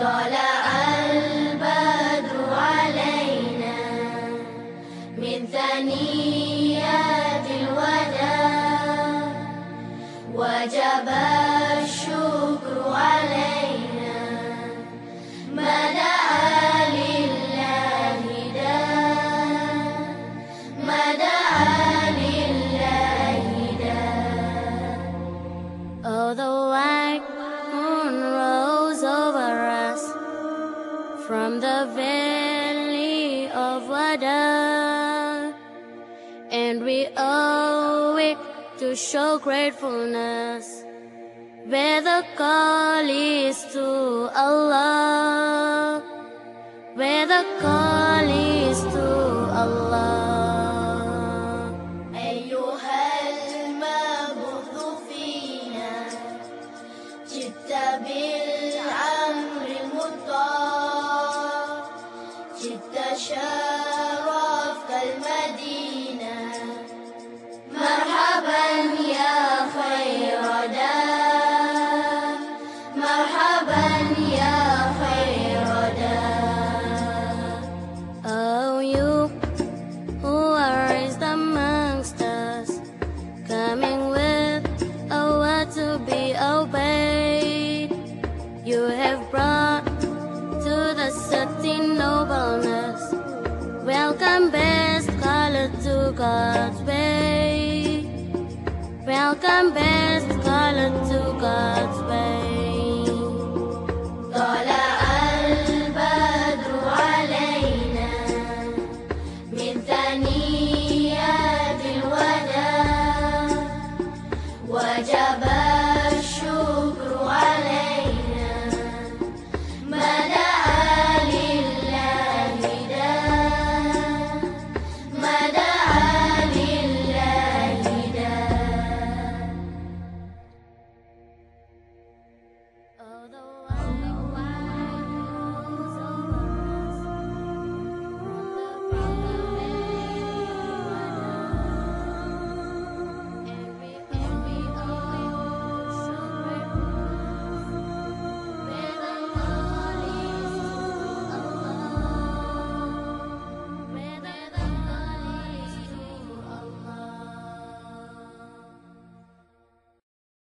طلع البدر علينا من ثنيات الوداع وجب from the valley of Wada, and we owe it to show gratefulness. Where the call is to Allah, where the call is to Allah. Have brought to the city nobleness. Welcome, best color to God's way. Welcome, best color.